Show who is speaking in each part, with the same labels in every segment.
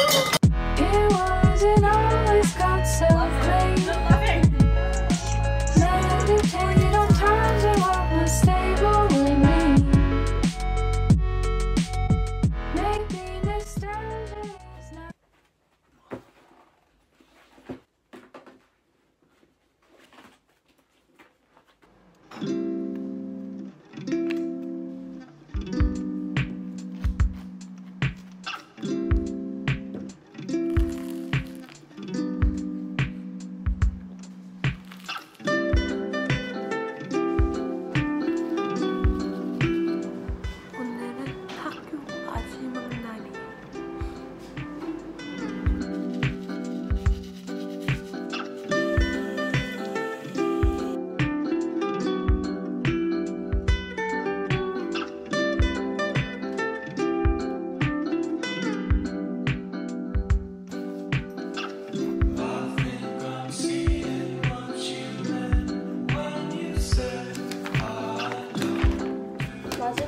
Speaker 1: It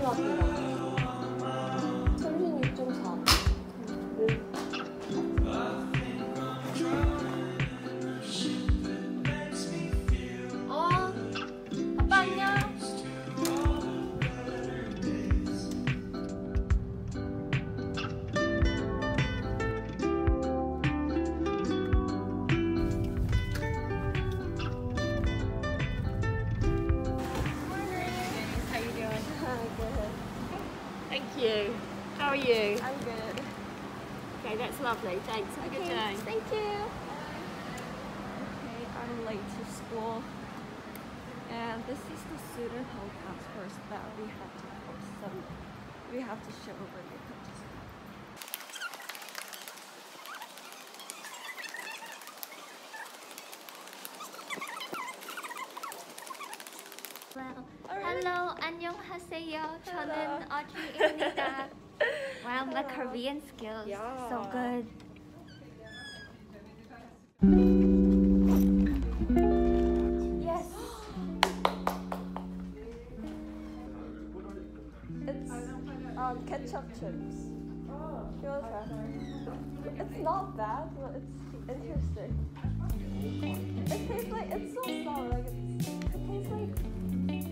Speaker 2: 셀러리라고 you. How are you?
Speaker 3: I'm good.
Speaker 2: Okay, that's lovely. Thanks. Have a good day.
Speaker 3: Thank you. Okay, I'm late to school. And this is the student hall passports that we have to post some. We have to show when we come to school.
Speaker 2: Hello, 안녕하세요. 저는 어주입니다. Wow, my Korean skills so good.
Speaker 3: Yes. It's um, ketchup chips. You want to try? It's not bad, but it's interesting. It tastes like it's so sour. Like it's, it tastes like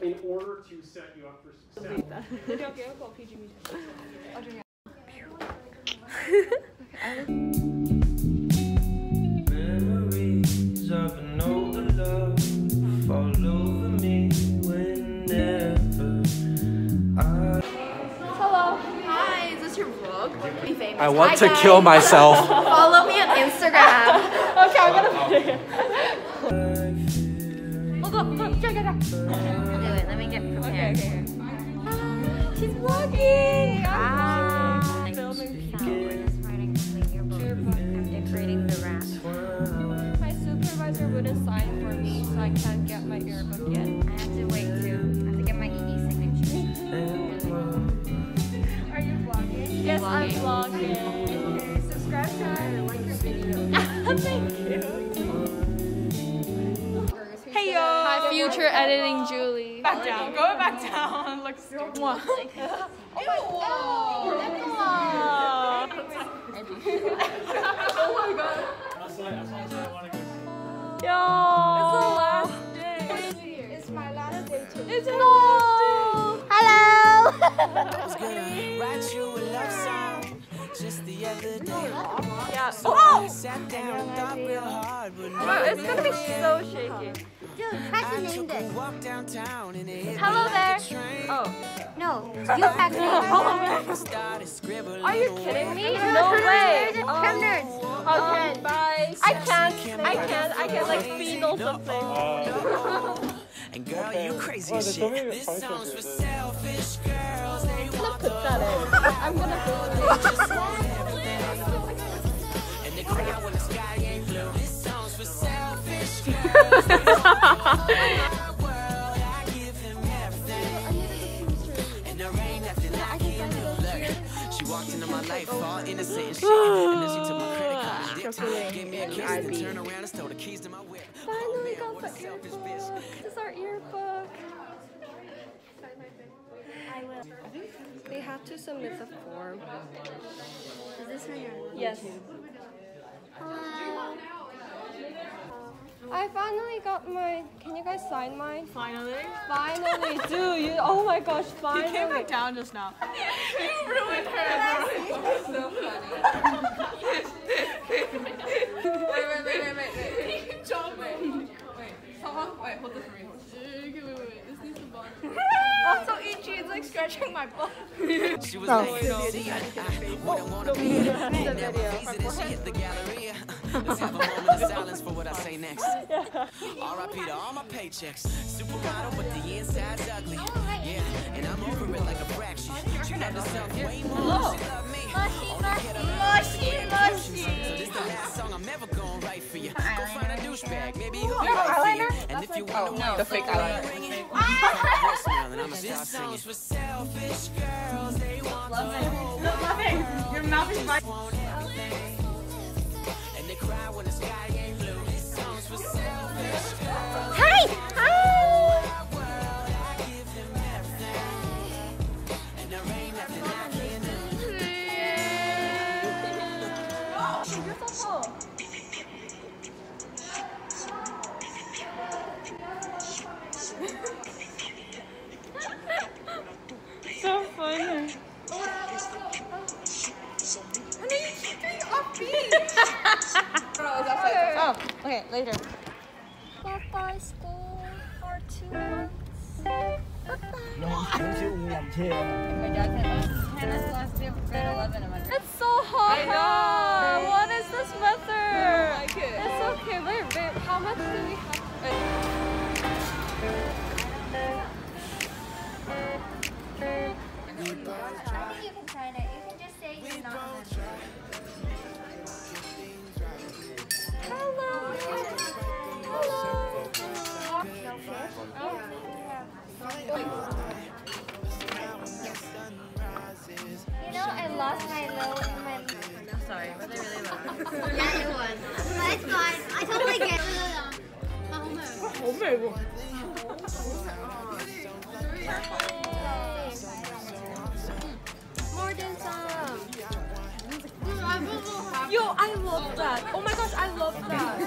Speaker 4: in order to set you up for success.
Speaker 5: Memories of an older love fall over me whenever I.
Speaker 2: Hi, is this your vlog? Be famous.
Speaker 6: I want
Speaker 2: Hi,
Speaker 6: to
Speaker 2: guys.
Speaker 6: kill myself.
Speaker 3: Down. Go back down. Look stupid. oh my god. Yo! It's the last day. It's my last day too. It's no!
Speaker 2: Hello.
Speaker 5: was gonna write you a love song just the other day.
Speaker 3: Yeah.
Speaker 5: So
Speaker 3: Oh!
Speaker 5: I sat down thought real hard, but
Speaker 3: it's gonna be so shaky. Hello
Speaker 5: like
Speaker 3: there.
Speaker 5: a train.
Speaker 3: Oh.
Speaker 2: No, you have to name it.
Speaker 3: Are you kidding me? No way.
Speaker 2: Nerds,
Speaker 3: Oh.
Speaker 2: Chem nerds.
Speaker 3: Okay, bye. I can't. I can't. I can't like feedle something. Oh.
Speaker 5: And girl, you crazy
Speaker 7: Oh,
Speaker 5: as
Speaker 7: there's
Speaker 5: shit.
Speaker 7: so many
Speaker 5: This
Speaker 7: functions
Speaker 5: song's for
Speaker 7: with this.
Speaker 5: selfish girls. They
Speaker 3: Look
Speaker 5: want
Speaker 3: pathetic. I'm gonna film
Speaker 5: to my whip.
Speaker 3: Finally oh,
Speaker 5: man,
Speaker 3: got
Speaker 5: what a
Speaker 3: the
Speaker 5: selfish
Speaker 3: earbook.
Speaker 5: bitch.
Speaker 3: This is our earbook. I will. They have to submit the form.
Speaker 6: Is this on your
Speaker 3: Yes.
Speaker 6: Hello.
Speaker 3: I finally got my. Can you guys sign mine?
Speaker 2: Finally.
Speaker 3: Finally, dude. You. Oh my gosh. Finally.
Speaker 2: He
Speaker 3: Finally.
Speaker 2: came back down just now. you ruined her. so funny. Someone, wait, hold this for me. Okay, wait, wait, wait. This needs to bond.
Speaker 3: I'm so itchy. It's like scratching my butt.
Speaker 5: She was like, see, I, I wouldn't wanna be here. Ain't never easy that she hit the Galleria. Let's have a moment of silence for what I say next. R.I.P. to all my paychecks. Supermodel, but the inside's ugly. Yeah, and I'm over it like a fraction. She loved herself way more than she loved me.
Speaker 6: Mushy, mushy. Mushy,
Speaker 5: So this the last ever gonna for you. Go find a douchebag, maybe he'll be right for you. And if you wonder why
Speaker 2: The fake eyeliner.
Speaker 5: I'ma start for selfish girls, they want
Speaker 2: Your mouth is right. Later.
Speaker 3: Bye bye school for two months. Bye bye.
Speaker 2: My dad said, oh, Hannah's last day of grade 11. I'm like,
Speaker 3: It's so hot.
Speaker 2: I know.
Speaker 3: What is this weather?
Speaker 2: I don't like it.
Speaker 3: It's okay. Wait, wait. How much do we have? Yo, I love that. Oh my gosh, I love that.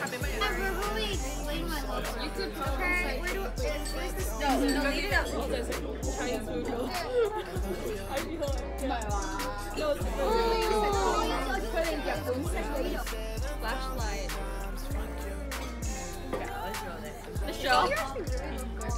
Speaker 6: I verbally explained my love. You could okay, where do is, where's this?
Speaker 2: No, no, leave it up. Chinese food. Flashlight. Okay, let's go there. Michelle. Wait,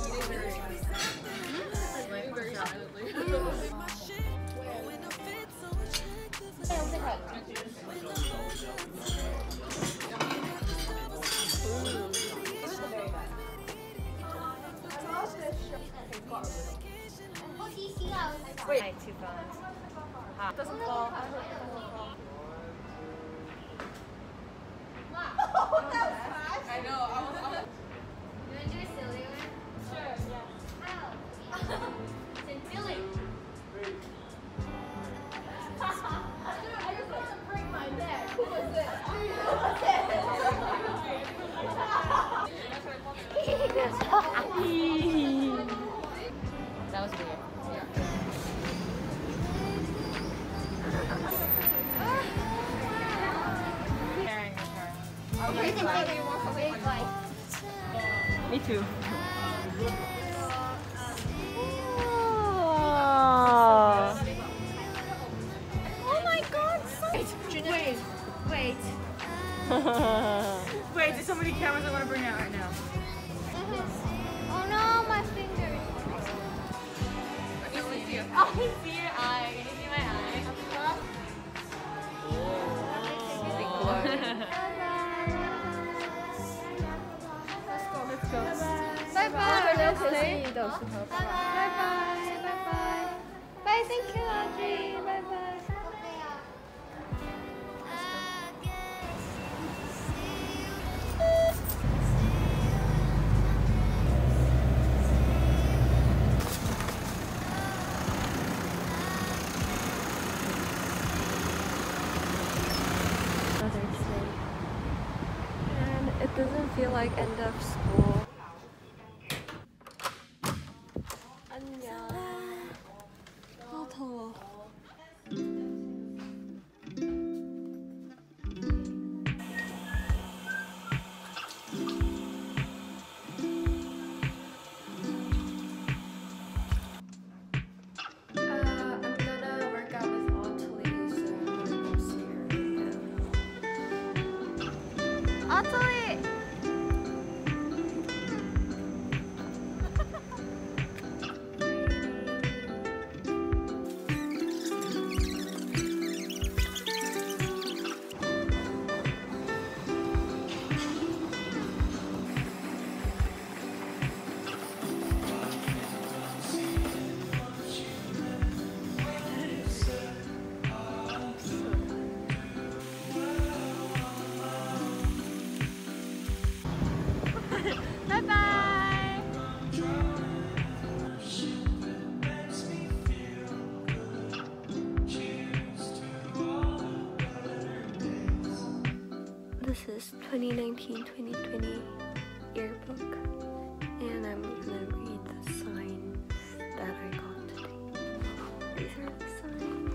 Speaker 2: Me too.
Speaker 3: Oh my god, so
Speaker 2: Wait.
Speaker 6: Wait.
Speaker 2: Wait, there's so many cameras I want to bring out right now.
Speaker 6: Oh no, my fingers.
Speaker 2: Oh,
Speaker 3: Bye bye. Bye bye. Bye bye. Bye. Thank you, Audrey. Bye bye.
Speaker 8: And it doesn't feel like end of is 2019-2020 yearbook and I'm gonna read the sign that I got today. These are the signs.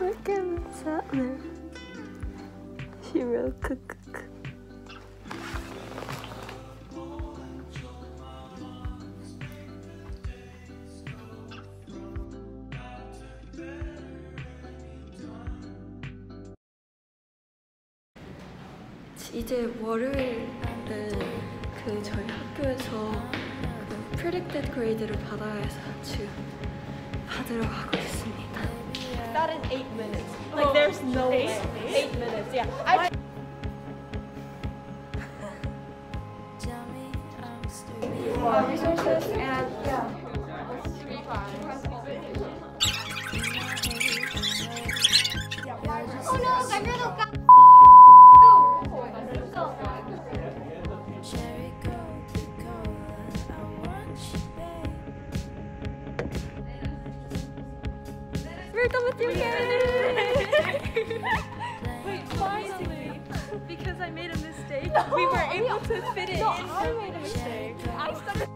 Speaker 8: Look at up there. She wrote cook 이제 월요일은 그 저희 학교에서 그 predicted grade를 받아야 해서 지금 받으러 가고 있습니다.
Speaker 9: That is eight minutes. Like there's no way. Eight minutes. Yeah. I
Speaker 3: I
Speaker 9: made a mistake.
Speaker 8: I started.